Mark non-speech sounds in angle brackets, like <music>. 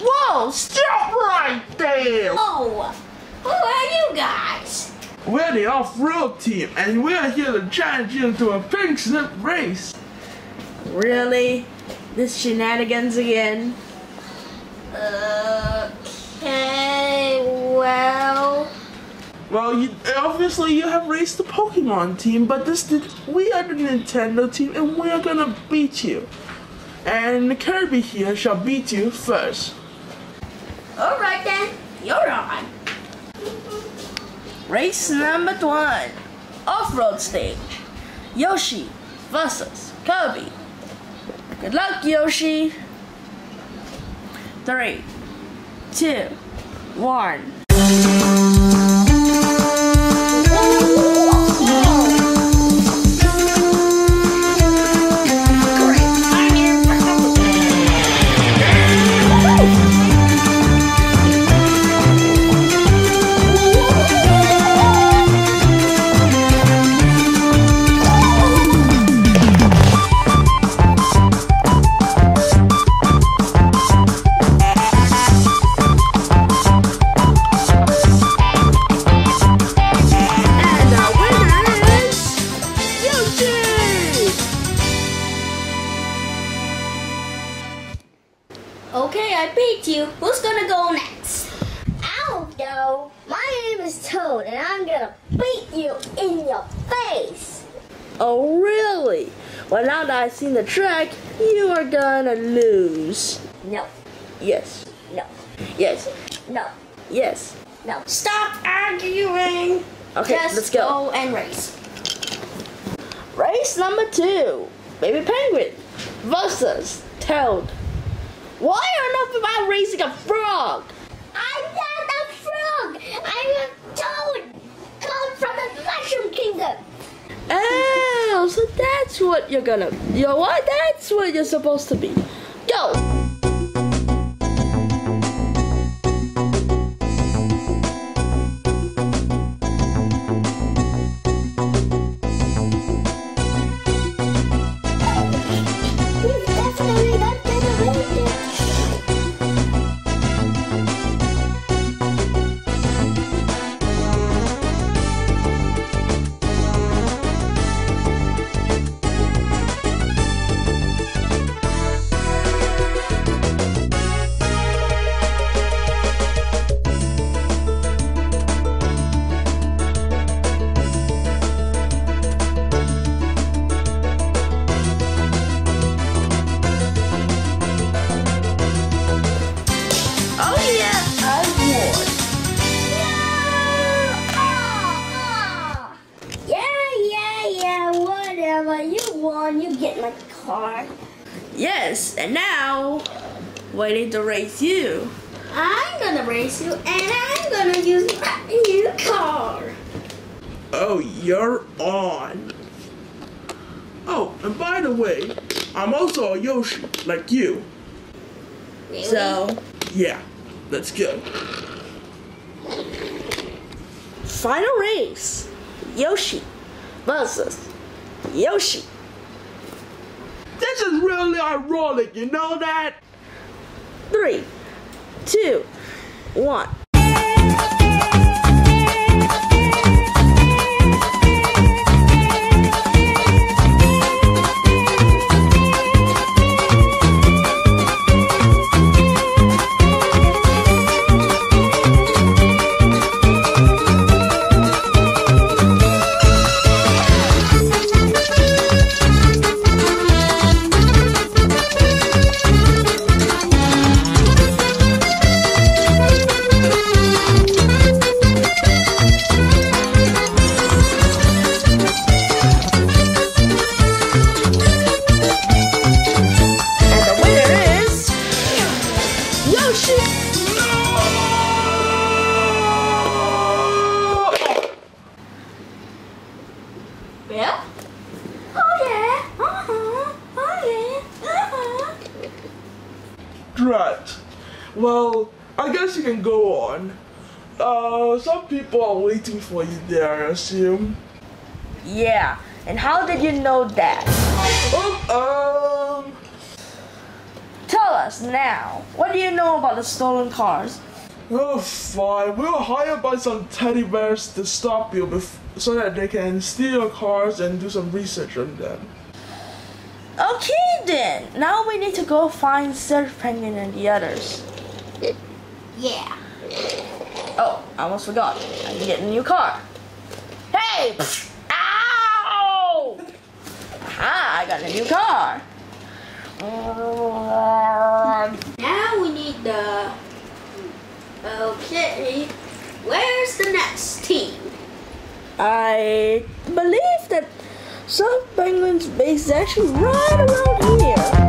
Whoa, stop right there! Who are you guys? We're the off-road team, and we're here to challenge you to a pink slip race. Really? This shenanigans again? Okay, well... Well, you, obviously you have raced the Pokemon team, but this we are the Nintendo team, and we're gonna beat you. And Kirby here shall beat you first. Alright then, you're on. Race number one. Off-road stage. Yoshi versus Kirby. Good luck, Yoshi. Three, two, one. My name is Toad, and I'm gonna beat you in your face. Oh, really? Well, now that I've seen the track, you are gonna lose. No, Yes, no, yes, no, yes. no. Stop arguing. Okay, Just let's go. and race. Race number two. Baby Penguin versus Toad. Why on earth am I racing a frog? I'm toad. From the Mushroom Kingdom. Oh, so that's what you're gonna. Know what? That's what you're supposed to be. Go! Whatever. You won. You get my car. Yes, and now waiting to race you. I'm gonna race you, and I'm gonna use my new car. Oh, you're on. Oh, and by the way, I'm also a Yoshi, like you. Really? So, Yeah, let's go. final race Yoshi versus Yoshi. This is really ironic, you know that? Three, two, one. Right. Well, I guess you can go on. Uh, some people are waiting for you there, I assume. Yeah, and how did you know that? Oh, um, Tell us now. What do you know about the stolen cars? Oh, fine. We were hired by some teddy bears to stop you bef- so that they can steal your cars and do some research on them. Okay then. Now we need to go find Surf Penguin and the others. Yeah. Oh, I almost forgot. I can get a new car. Hey! <laughs> Ow! Ah, I got a new car. Now we need the. Okay. Where's the next team? I believe Surf Penguin's base is actually right around here.